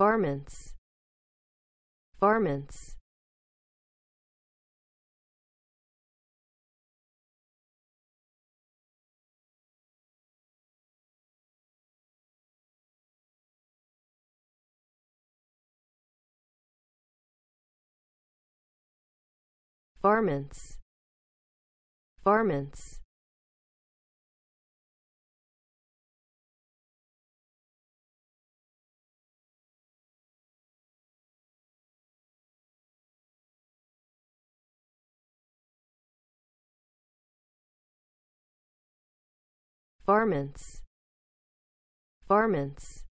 varmints. Farmants varmints. Varmints varmints varmints